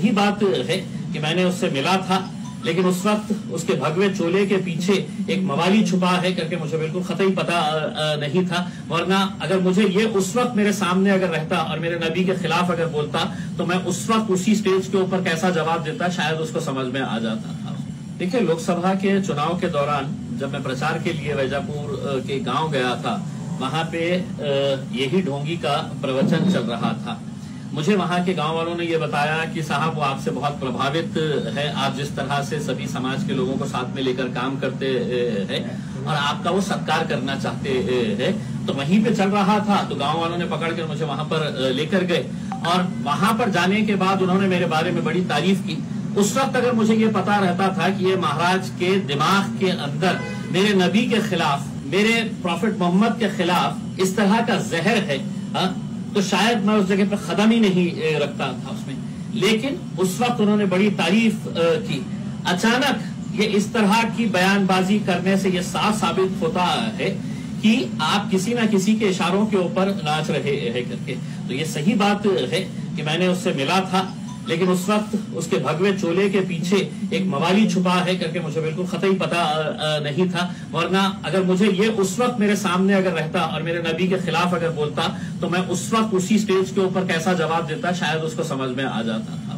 सही बात है कि मैंने उससे मिला था, लेकिन उस वक्त उसके भगवे चोले के पीछे एक मवाली छुपा है करके मुझे बिल्कुल खतई पता नहीं था। वरना अगर मुझे ये उस वक्त मेरे सामने अगर रहता और मेरे नबी के खिलाफ अगर बोलता तो मैं उस वक्त उसी स्टेज के ऊपर कैसा जवाब देता, शायद उसको समझ में आ जाता। था देखिए, लोकसभा के चुनाव के दौरान जब मैं प्रचार के लिए वैजापुर के गाँव गया था, वहाँ पे यही ढोंगी का प्रवचन चल रहा था। मुझे वहाँ के गाँव वालों ने ये बताया कि साहब, वो आपसे बहुत प्रभावित है आप जिस तरह से सभी समाज के लोगों को साथ में लेकर काम करते हैं और आपका वो सत्कार करना चाहते हैं तो वहीं पे चल रहा था तो गाँव वालों ने पकड़ कर मुझे वहाँ पर लेकर गए और वहाँ पर जाने के बाद उन्होंने मेरे बारे में बड़ी तारीफ़ की उस वक्त अगर मुझे ये पता रहता था कि ये महाराज के दिमाग के अंदर, मेरे नबी के खिलाफ, मेरे प्रॉफिट मोहम्मद के खिलाफ इस तरह का जहर है, हा? तो शायद मैं उस जगह पर कदम ही नहीं रखता था उसमें। लेकिन उस वक्त उन्होंने बड़ी तारीफ़ की। अचानक ये इस तरह की बयानबाजी करने से यह साफ़ साबित होता है कि आप किसी ना किसी के इशारों के ऊपर नाच रहे हैं करके। तो ये सही बात है कि मैंने उससे मिला था। लेकिन उस वक्त उसके भगवे चोले के पीछे एक मवाली छुपा है करके मुझे बिल्कुल खतई पता नहीं था। वरना अगर मुझे ये उस वक्त मेरे सामने अगर रहता और मेरे नबी के खिलाफ अगर बोलता तो मैं उस वक्त उसी स्टेज के ऊपर कैसा जवाब देता, शायद उसको समझ में आ जाता।